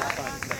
Japan.